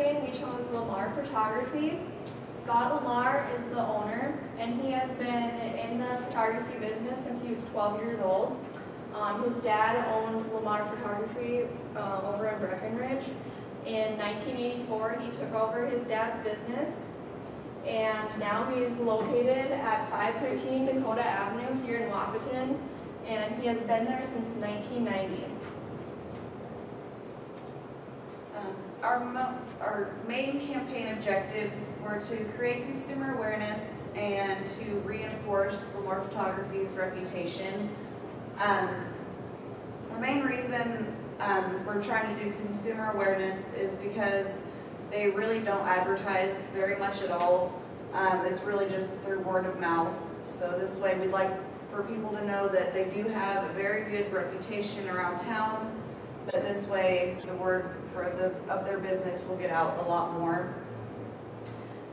campaign, we chose LeMar Photography. Scott LeMar is the owner, and he has been in the photography business since he was 12 years old. Um, his dad owned LeMar Photography uh, over in Breckenridge. In 1984, he took over his dad's business, and now he is located at 513 Dakota Avenue here in Wahpeton, and he has been there since 1990. Um, Our, our main campaign objectives were to create consumer awareness and to reinforce LeMar Photography's reputation. Um, The main reason um, we're trying to do consumer awareness is because they really don't advertise very much at all. Um, It's really just through word of mouth. So this way, we'd like for people to know that they do have a very good reputation around town, but this way, the word for the, of their business will get out a lot more.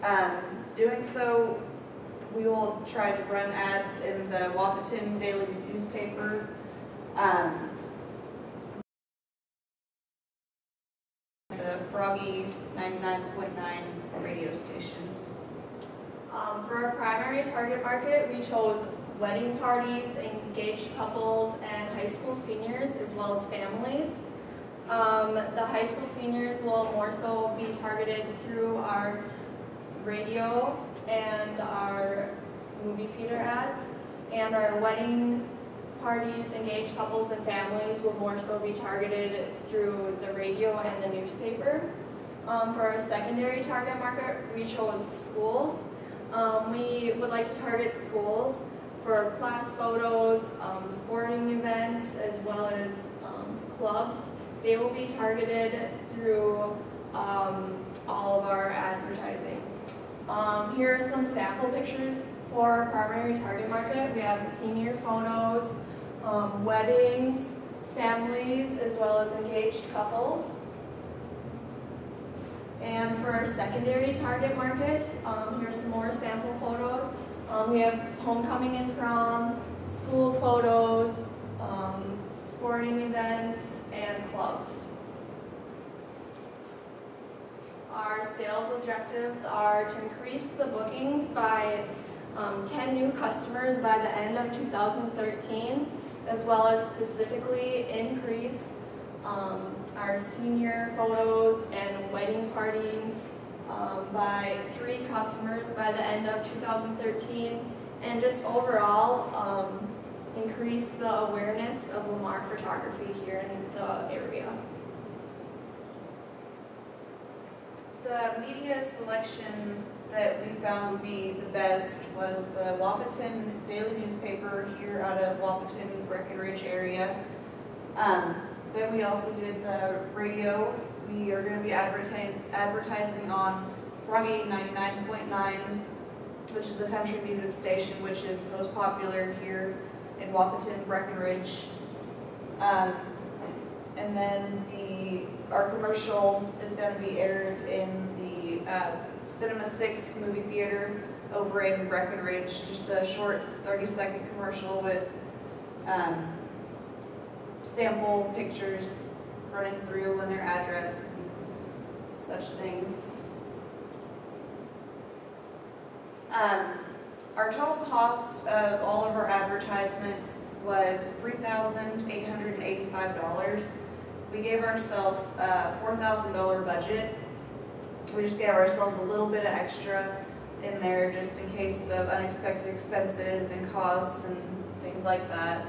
Um, doing so, we will try to run ads in the Wahpeton Daily newspaper. Um, the Froggy ninety-nine point nine radio station. Um, for our primary target market, we chose wedding parties, engaged couples, and high school seniors, as well as families. Um, the high school seniors will more so be targeted through our radio and our movie theater ads. And our wedding parties, engaged couples, and families will more so be targeted through the radio and the newspaper. Um, for our secondary target market, we chose schools. Um, we would like to target schools for class photos, um, sporting events, as well as um, clubs. They will be targeted through um, all of our advertising. Um, here are some sample pictures for our primary target market. We have senior photos, um, weddings, families, as well as engaged couples. And for our secondary target market, um, here's some more sample photos. Um, we have homecoming and prom, school photos, um, sporting events, and. Our sales objectives are to increase the bookings by um, 10 new customers by the end of 2013, as well as specifically increase um, our senior photos and wedding party um, by three customers by the end of 2013, and just overall um, increase the awareness of LeMar photography here in the area. The media selection that we found would be the best was the Wahpeton Daily Newspaper here out of Wahpeton, Breckenridge area. Um, then we also did the radio. We are going to be advertising on Froggy 99.9, which is a country music station, which is most popular here in Wahpeton, Breckenridge. Um, and then the our commercial is going to be aired in the uh, Cinema 6 movie theater over in Breckenridge. Just a short 30 second commercial with um, sample pictures running through and their address and such things. Um, our total cost of all of our advertisements was $3,885. We gave ourselves a $4,000 budget. We just gave ourselves a little bit of extra in there just in case of unexpected expenses and costs and things like that.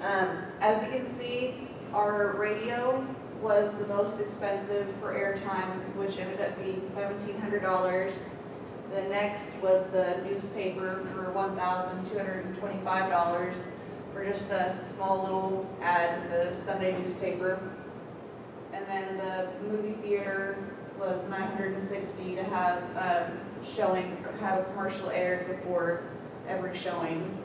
Um, as you can see, our radio was the most expensive for airtime, which ended up being $1,700. The next was the newspaper for $1,225 for just a small little ad in the Sunday newspaper. And then the movie theater was 960 to have um, showing or have a commercial aired before every showing.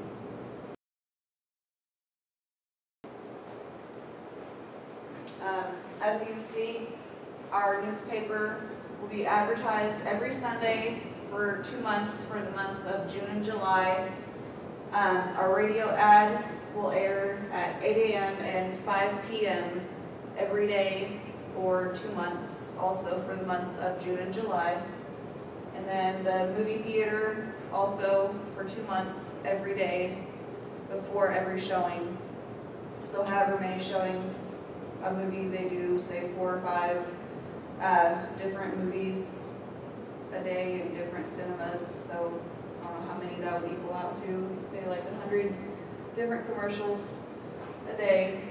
Um, as you can see, our newspaper will be advertised every Sunday for two months for the months of June and July. Um, our radio ad will air at 8 a.m. and 5 p.m. every day for two months, also for the months of June and July. And then the movie theater, also for two months, every day, before every showing. So however many showings a movie they do, say four or five, uh, different movies a day in different cinemas, so I don't know how many that would equal out to, say like a hundred different commercials a day.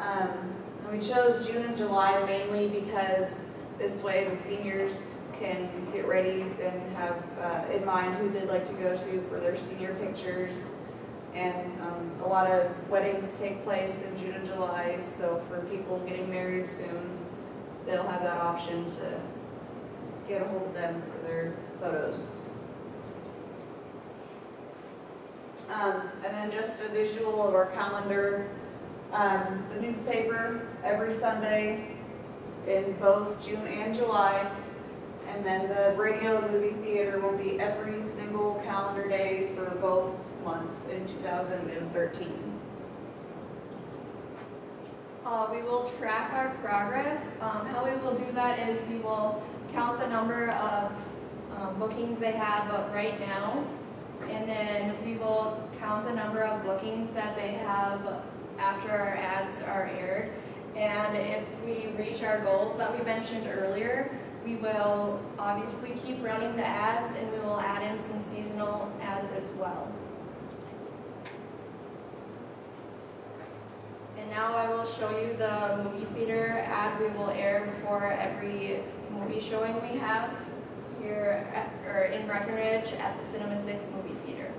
Um, and we chose June and July mainly because this way the seniors can get ready and have uh, in mind who they'd like to go to for their senior pictures. And um, a lot of weddings take place in June and July, so for people getting married soon, they'll have that option to get a hold of them for their photos. Um, and then just a visual of our calendar. Um, the newspaper every Sunday in both June and July. And then the radio movie theater will be every single calendar day for both months in 2013. Uh, we will track our progress. Um, how we will do that is we will count the number of um, bookings they have right now. And then we will count the number of bookings that they have after our ads are aired. And if we reach our goals that we mentioned earlier, we will obviously keep running the ads and we will add in some seasonal ads as well. And now I will show you the movie theater ad we will air before every movie showing we have here at, or in Breckenridge at the Cinema Six movie theater.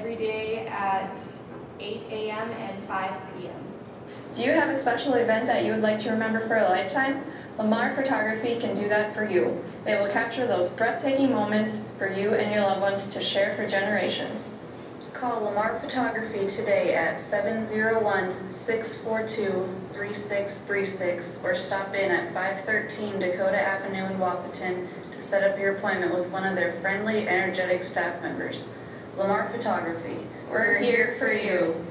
Every day at 8 a.m. and 5 p.m. Do you have a special event that you would like to remember for a lifetime? LeMar Photography can do that for you. They will capture those breathtaking moments for you and your loved ones to share for generations. Call LeMar Photography today at 701-642-3636 or stop in at 513 Dakota Avenue in Wahpeton to set up your appointment with one of their friendly, energetic staff members. LeMar Photography. We're here for you.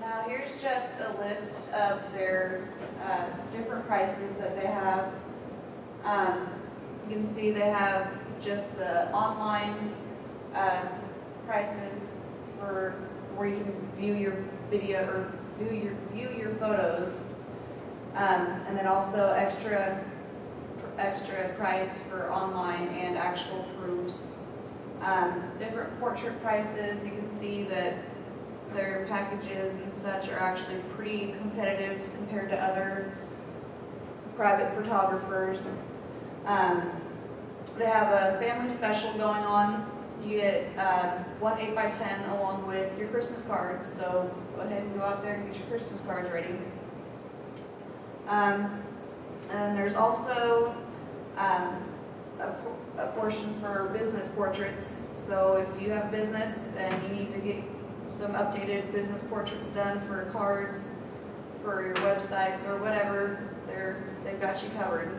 Now, here's just a list of their uh, different prices that they have. Um, You can see they have just the online uh, prices for where you can view your video or view your, view your photos. Um, And then also extra, extra price for online and actual proofs. Um, Different portrait prices, you can see that their packages and such are actually pretty competitive compared to other private photographers. Um, they have a family special going on. You get um, one 8 by 10 along with your Christmas cards, so go ahead and go out there and get your Christmas cards ready. Um, and there's also um, a, a portion for business portraits. So if you have business and you need to get some updated business portraits done for cards, for your websites or whatever, they're, they've got you covered.